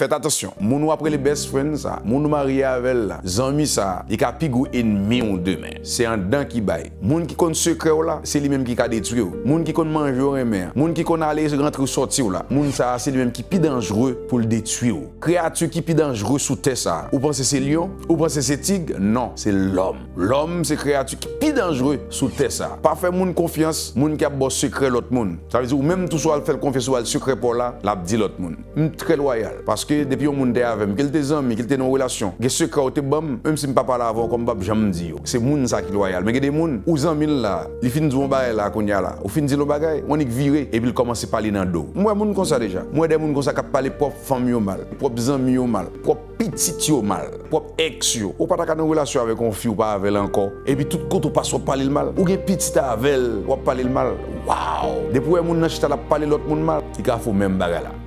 Faites attention, moun ou après les best friends ça, moun ou marié avec là, zami ça, il ka pigou ennemi ou demain. C'est un dent qui baille. Moun qui connaît secret ou là, c'est lui même qui ka détruit ou. Moun qui connaît manger ou remer, moun qui connaît aller rentrer ou sortir ou là, moun ça c'est lui même qui plus dangereux pour le détruire ou. Créature qui plus dangereux sous terre ça. Ou pensez c'est lion, ou pensez c'est tigre? Non, c'est l'homme. L'homme c'est créature qui plus dangereux sous terre ça. Pas faire confiance, moun qui a boss secret l'autre moun. Ça veut dire ou même tout soit faire confiance ou le secret pour là, l'a dit l'autre moun. Très loyal parce que depuis on monde avec qu'il tes amis, qu'il tes dans relation, que secret ou te bam, même si pas parler avant comme papa j'aime dire. C'est moun ça qui loyal. Mais il y a des moun ou amis là, ils finissent un bail là qu'on y a là. Ou finissent le bagay, on est viré et puis il commence à parler dans dos. Moi moun comme ça déjà. Moi des moun comme ça qui parler propre famille au mal, propre amis au mal, propre petit au mal, propre ex yo. Ou pas ta dans relation avec un fille ou pas avec encore. Et puis tout côté ou pas soit parler le mal. Ou gen petit avec ou parler le mal. Waouh! Depuis moun nan chita la parler l'autre moun mal, il ka faut même bagay là.